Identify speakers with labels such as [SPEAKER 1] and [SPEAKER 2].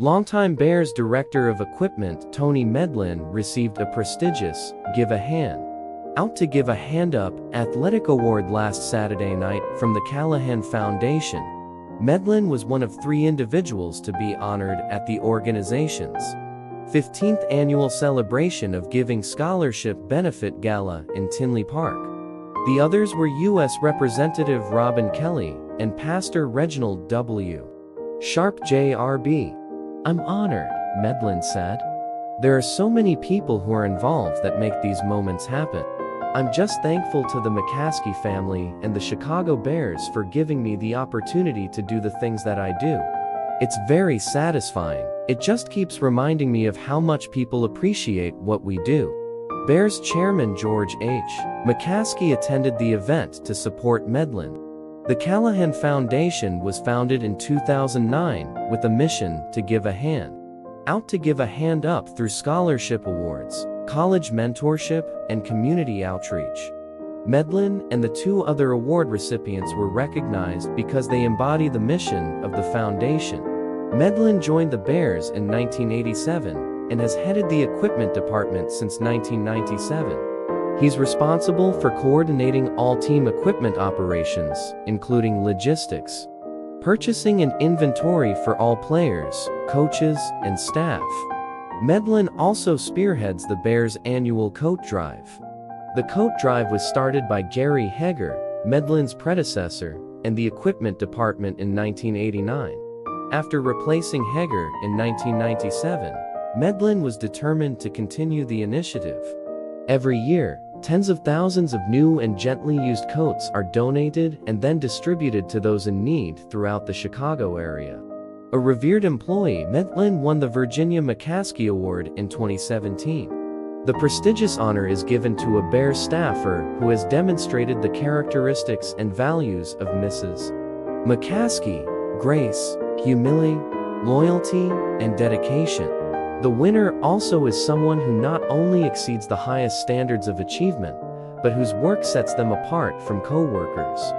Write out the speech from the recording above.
[SPEAKER 1] Longtime Bears Director of Equipment Tony Medlin received a prestigious Give a Hand. Out to Give a Hand Up Athletic Award last Saturday night from the Callahan Foundation. Medlin was one of three individuals to be honored at the organization's 15th annual celebration of Giving Scholarship Benefit Gala in Tinley Park. The others were U.S. Representative Robin Kelly and Pastor Reginald W. Sharp Jr.B. I'm honored, Medlin said. There are so many people who are involved that make these moments happen. I'm just thankful to the McCaskey family and the Chicago Bears for giving me the opportunity to do the things that I do. It's very satisfying. It just keeps reminding me of how much people appreciate what we do. Bears chairman George H. McCaskey attended the event to support Medlin. The Callahan Foundation was founded in 2009 with a mission to give a hand. Out to give a hand up through scholarship awards, college mentorship, and community outreach. Medlin and the two other award recipients were recognized because they embody the mission of the foundation. Medlin joined the Bears in 1987 and has headed the equipment department since 1997. He's responsible for coordinating all team equipment operations, including logistics, purchasing and inventory for all players, coaches, and staff. Medlin also spearheads the Bears' annual coat drive. The coat drive was started by Gary Haeger, Medlin's predecessor, and the equipment department in 1989. After replacing Haeger in 1997, Medlin was determined to continue the initiative. Every year, Tens of thousands of new and gently used coats are donated and then distributed to those in need throughout the Chicago area. A revered employee, Medlin won the Virginia McCaskey Award in 2017. The prestigious honor is given to a Bear staffer who has demonstrated the characteristics and values of Mrs. McCaskey, grace, humility, loyalty, and dedication. The winner also is someone who not only exceeds the highest standards of achievement, but whose work sets them apart from co-workers.